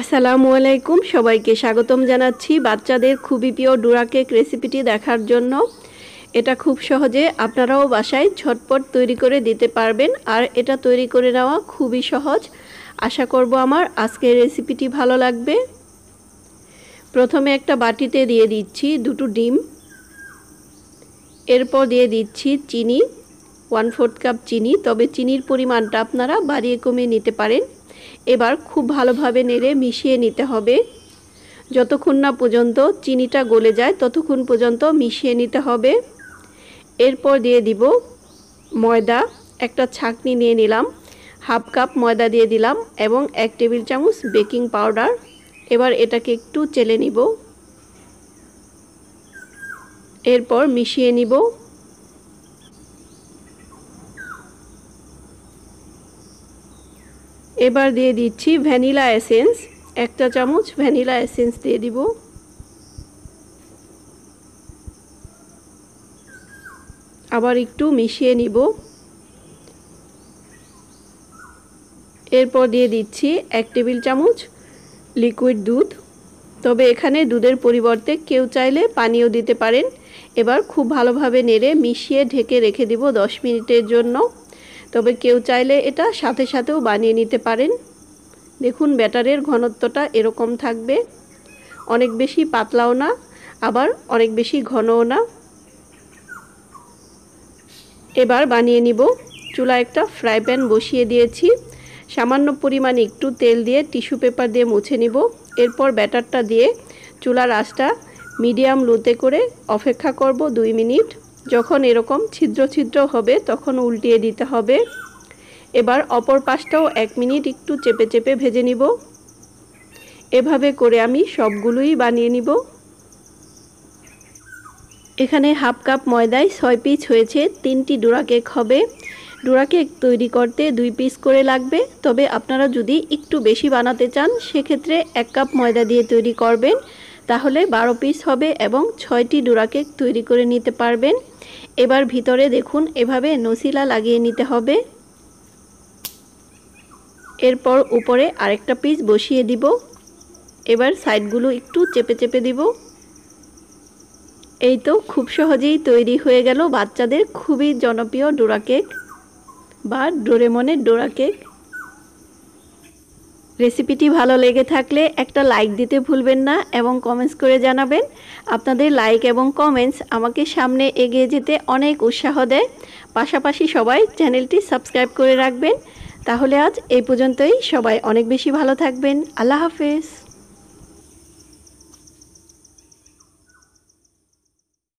আসসালামু আলাইকুম, সবাইকে স্বাগতম জানাচ্ছি বাচ্চাদের খুবই প্রিয় ডোরা কেক রেসিপিটি দেখার জন্য। এটা খুব সহজে আপনারাও বাসায় ঝটপট তৈরি করে দিতে পারবেন আর এটা তৈরি করে নেওয়া খুবই সহজ। আশা করব আমার আজকের রেসিপিটি ভালো লাগবে। প্রথমে একটা বাটিতে দিয়ে দিচ্ছি দুটো ডিম। এরপর দিয়ে দিচ্ছি চিনি, ওয়ান ফোর্থ কাপ চিনি, তবে চিনির পরিমাণটা আপনারা বাড়িয়ে কমিয়ে নিতে পারেন। এবার খুব ভালোভাবে নেড়ে মিশিয়ে নিতে হবে। যতক্ষণ না পর্যন্ত চিনিটা গলে যায়, ততক্ষণ পর্যন্ত মিশিয়ে নিতে হবে। এরপর দিয়ে দিব ময়দা, একটা ছাকনি নিয়ে নিলাম, হাফ কাপ ময়দা দিয়ে দিলাম এবং এক টেবিল চামচ বেকিং পাউডার। এবার এটাকে একটু চেলে নিব। এরপর মিশিয়ে নিব। এবার দিয়ে দিচ্ছি ভ্যানিলা এসেন্স। একটা চামচ ভ্যানিলা এসেন্স দিয়ে দিব। আবার একটু মিশিয়ে নিব। এরপর দিয়ে দিচ্ছি এক টেবিল চামচ লিকুইড দুধ। তবে এখানে দুধের পরিবর্তে কেউ চাইলে পানিও দিতে পারেন। এবার খুব ভালোভাবে নেড়ে মিশিয়ে ঢেকে রেখে দিব দশ মিনিটের জন্য। তবে কেউ চাইলে এটা সাথে সাথেও বানিয়ে নিতে পারেন। দেখুন, ব্যাটারের ঘনত্বটা এরকম থাকবে। অনেক বেশি পাতলাও না, আবার অনেক বেশি ঘনও না। এবার বানিয়ে নিব। চুলা একটা ফ্রাই প্যান বসিয়ে দিয়েছি। সামান্য পরিমাণে একটু তেল দিয়ে টিস্যু পেপার দিয়ে মুছে নিব। এরপর ব্যাটারটা দিয়ে চুলার আঁচটা মিডিয়াম লোতে করে অপেক্ষা করব দুই মিনিট। যখন এরকম ছিদ্র ছিদ্র হবে, তখন উল্টিয়ে দিতে হবে। এবার অপর পাশটাও এক মিনিট একটু চেপে চেপে ভেজে নিব। এভাবে করে আমি সবগুলোই বানিয়ে নিব। এখানে হাফ কাপ ময়দায় ছয় পিস হয়েছে, তিনটি ডোরা কেক হবে। ডোরা কেক তৈরি করতে দুই পিস করে লাগবে। তবে আপনারা যদি একটু বেশি বানাতে চান, সেক্ষেত্রে এক কাপ ময়দা দিয়ে তৈরি করবেন। তাহলে বারো পিস হবে এবং ছয়টি ডোরা কেক তৈরি করে নিতে পারবেন। এবার ভিতরে দেখুন, এভাবে নসিলা লাগিয়ে নিতে হবে। এরপর উপরে আরেকটা পিস বসিয়ে দিব। এবার সাইডগুলো একটু চেপে চেপে দিব। এই তো খুব সহজেই তৈরি হয়ে গেল বাচ্চাদের খুবই জনপ্রিয় ডোরা কেক বা ডোরেমনের ডোরা কেক। রেসিপিটি ভালো লেগে থাকলে একটা লাইক দিতে ভুলবেন না এবং কমেন্টস করে জানাবেন। আপনাদের লাইক এবং কমেন্টস আমাকে সামনে এগিয়ে যেতে অনেক উৎসাহ দেয়। পাশাপাশি সবাই চ্যানেলটি সাবস্ক্রাইব করে রাখবেন। তাহলে আজ এই পর্যন্তই। সবাই অনেক বেশি ভালো থাকবেন। আল্লাহ হাফেজ।